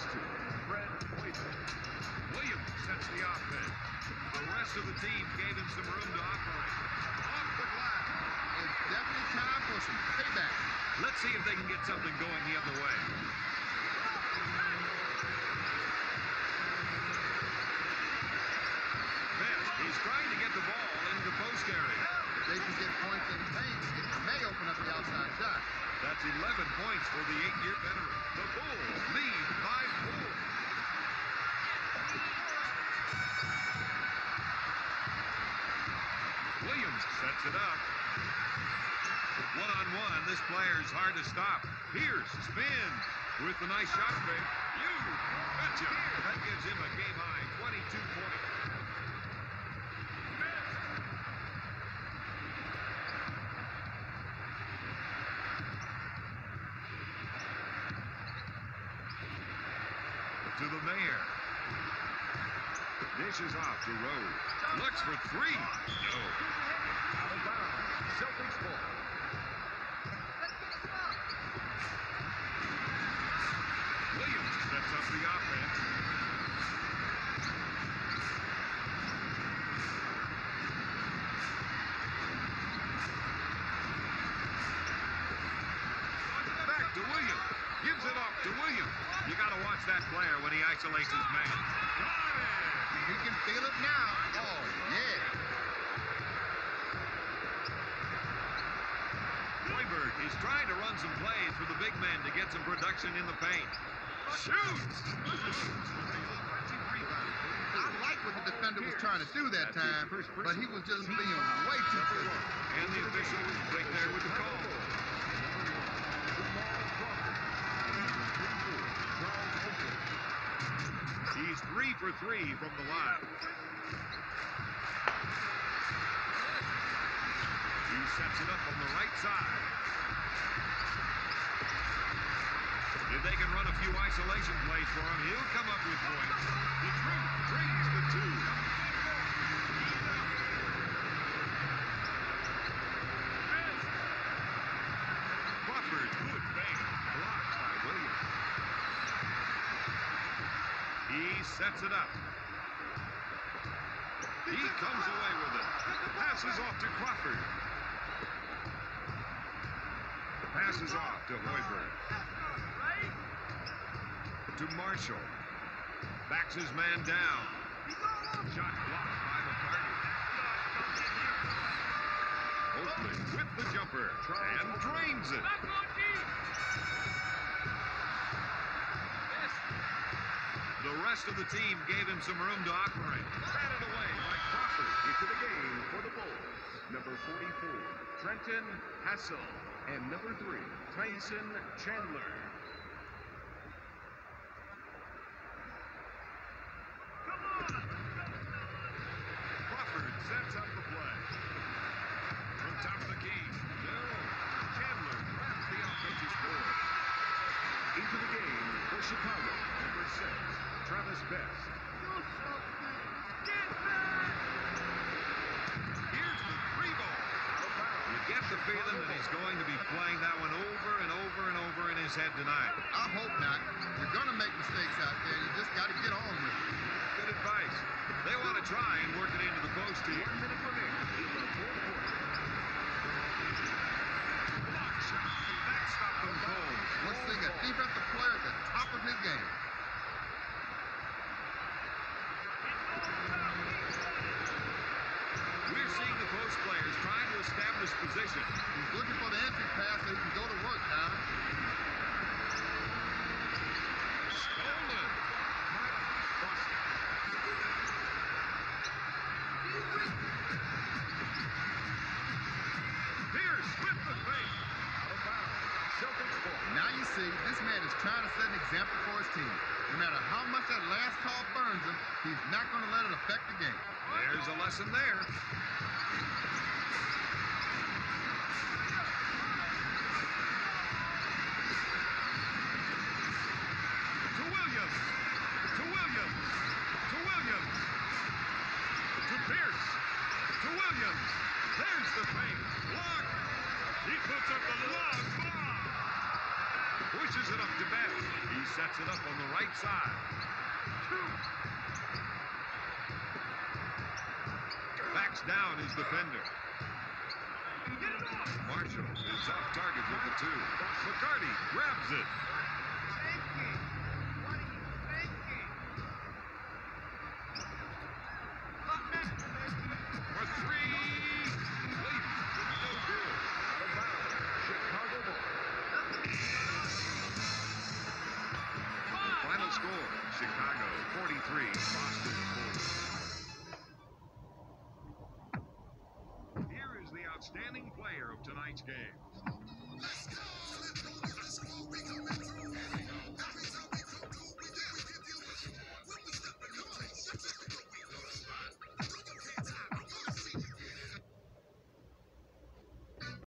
10 The Fred Hoiberg. Williams sets the offense. The rest of the team gave him some room to operate. Off the glass. It's definitely time for some payback. Let's see if they can get something going the other way. Best, he's trying to get the ball into the post area. They can get points in paint, it may open up the outside shot. That's 11 points for the eight-year veteran. The Bulls lead Sets it up. One-on-one, this player's hard to stop. Pierce spins with the nice shot fake. You betcha. That gives him a game-high 22 points. to the mayor. Dishes off to Rose. Looks for three. No. Out of bounds. Celtics ball. Williams sets up the offense. Back to Williams. Gives it off to Williams. You got to watch that player when he isolates his man. Got it. He can feel it now. Oh, yeah. Hoiberg is trying to run some plays for the big man to get some production in the paint. Shoots! I like what the defender was trying to do that time, but he was just being way too physical. And the official was right there with the call. He's three for three from the line. He sets it up on the right side. If they can run a few isolation plays for him, he'll come up with points. The truth brings the two. Crawford, good bang. Blocked by Williams. He sets it up. He comes away with it. Passes off to Crawford. Passes off to Hoiberg. To Marshall. Backs his man down. Shot blocked by McCarty. Oakland with the jumper and drains it. The rest of the team gave him some room to operate. Batted away by Crawford. Into the game for the Bulls. Number 44, Trenton Hassell. And number three, Tyson Chandler. Come on! Crawford sets up the play. From top of the key. No. Chandler grabs the offensive board. Into the game for Chicago. Best. Here's the three ball. You get the feeling that he's going to be playing that one over and over and over in his head tonight. I hope not. You're going to make mistakes out there. You just got to get on with it. Good advice. They want to try and work it into the post here. One minute remaining in the fourth quarter. Block shot. That stopped them cold. We're seeing a defensive player at the top of his game. We're seeing the post players trying to establish position. He's looking for the entry pass so he can go to work, Tyler. Stolen. Pierce with the fake. Out of bounds. Celtics ball. Now you see, this man is trying to set an example for his team. No matter how much that last call burns him, he's not going to let it affect the game. There's a lesson there. To Williams. To Williams. To Williams. To Pierce. To Williams. There's the fake. Block. He puts up the long block. Pushes it up to Beth. He sets it up on the right side. Backs down his defender. Marshall is off target with the two. McCarty grabs it. Chicago 43, Boston 40. Here is the outstanding player of tonight's game.